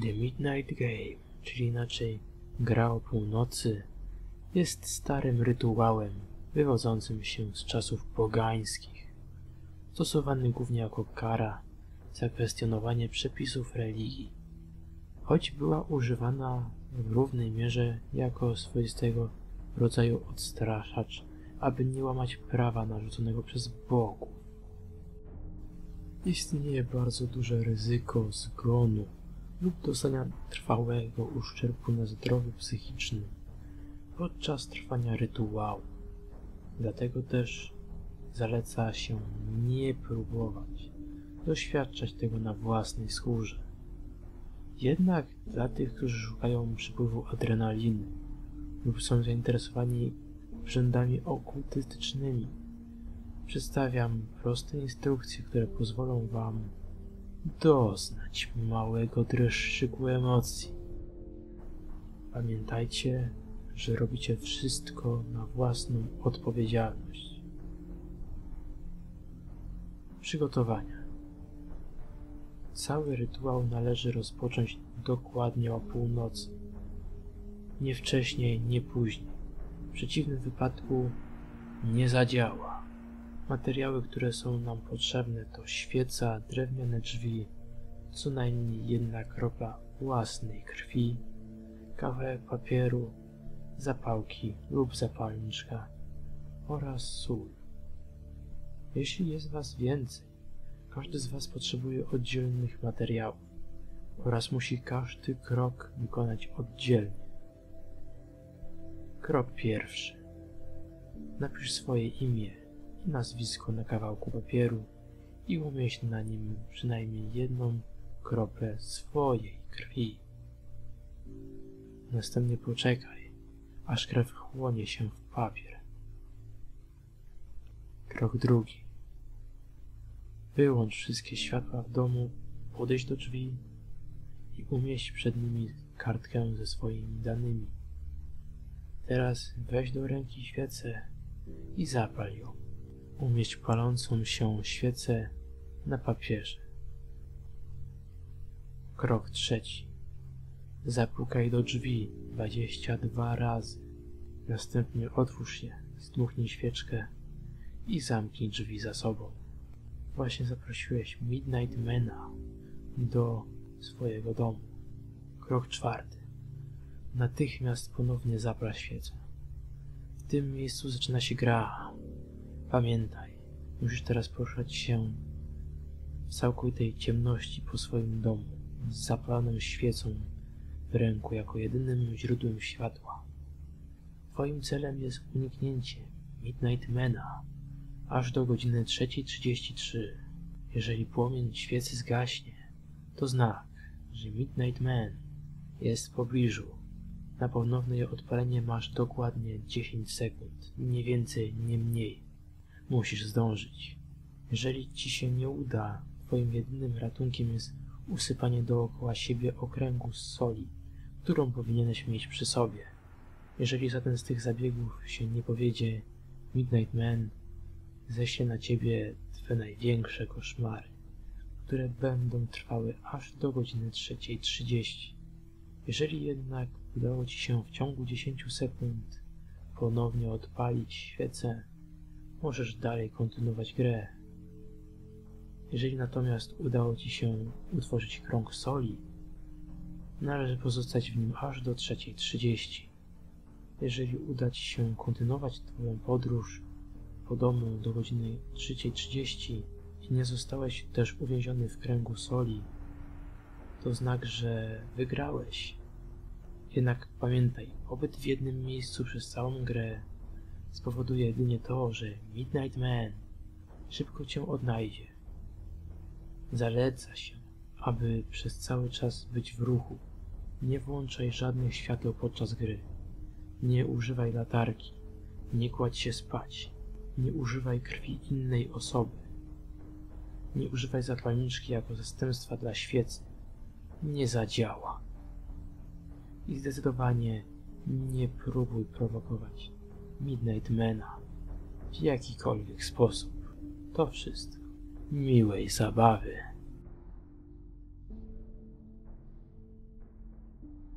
The Midnight Game, czyli inaczej gra o północy, jest starym rytuałem wywodzącym się z czasów pogańskich, stosowany głównie jako kara za kwestionowanie przepisów religii, choć była używana w równej mierze jako swoistego rodzaju odstraszacz, aby nie łamać prawa narzuconego przez Bogów. Istnieje bardzo duże ryzyko zgonu lub dostania trwałego uszczerbku na zdrowiu psychicznym podczas trwania rytuału. Dlatego też zaleca się nie próbować doświadczać tego na własnej skórze. Jednak dla tych, którzy szukają przypływu adrenaliny lub są zainteresowani brzędami okultystycznymi, przedstawiam proste instrukcje, które pozwolą Wam doznać małego dreszczyku emocji. Pamiętajcie, że robicie wszystko na własną odpowiedzialność. Przygotowania. Cały rytuał należy rozpocząć dokładnie o północy. Nie wcześniej, nie później. W przeciwnym wypadku nie zadziała. Materiały, które są nam potrzebne to świeca, drewniane drzwi, co najmniej jedna kropla własnej krwi, kawałek papieru, zapałki lub zapalniczka oraz sól. Jeśli jest Was więcej, każdy z Was potrzebuje oddzielnych materiałów oraz musi każdy krok wykonać oddzielnie. Krok pierwszy. Napisz swoje imię nazwisko na kawałku papieru i umieść na nim przynajmniej jedną kroplę swojej krwi. Następnie poczekaj, aż krew chłonie się w papier. Krok drugi. Wyłącz wszystkie światła w domu, podejdź do drzwi i umieść przed nimi kartkę ze swoimi danymi. Teraz weź do ręki świecę i zapal ją. Umieść palącą się świecę na papierze. Krok trzeci. Zapukaj do drzwi dwadzieścia dwa razy. Następnie otwórz je, zdmuchnij świeczkę i zamknij drzwi za sobą. Właśnie zaprosiłeś Midnight Mana do swojego domu. Krok czwarty. Natychmiast ponownie zapal świecę. W tym miejscu zaczyna się gra. Pamiętaj, musisz teraz poruszać się w całkowitej ciemności po swoim domu, z zapaloną świecą w ręku jako jedynym źródłem światła. Twoim celem jest uniknięcie Midnight Mana aż do godziny 3.33. Jeżeli płomień świecy zgaśnie, to znak, że Midnight Man jest w pobliżu. Na ponowne jej odpalenie masz dokładnie 10 sekund, nie więcej, nie mniej. Musisz zdążyć. Jeżeli ci się nie uda, twoim jedynym ratunkiem jest usypanie dookoła siebie okręgu z soli, którą powinieneś mieć przy sobie. Jeżeli żaden z tych zabiegów się nie powiedzie, Midnight Man ześle na ciebie twe największe koszmary, które będą trwały aż do godziny 3.30. Jeżeli jednak udało ci się w ciągu 10 sekund ponownie odpalić świecę, możesz dalej kontynuować grę. Jeżeli natomiast udało ci się utworzyć krąg soli, należy pozostać w nim aż do 3.30. Jeżeli uda ci się kontynuować twoją podróż po domu do godziny 3.30 i nie zostałeś też uwięziony w kręgu soli, to znak, że wygrałeś. Jednak pamiętaj, pobyt w jednym miejscu przez całą grę spowoduje jedynie to, że Midnight Man szybko cię odnajdzie. Zaleca się, aby przez cały czas być w ruchu. Nie włączaj żadnych świateł podczas gry. Nie używaj latarki. Nie kładź się spać. Nie używaj krwi innej osoby. Nie używaj zapalniczki jako zastępstwa dla świecy. Nie zadziała. I zdecydowanie nie próbuj prowokować Midnight Mana w jakikolwiek sposób. To wszystko. Miłej zabawy.